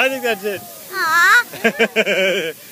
I think that's it. Aww.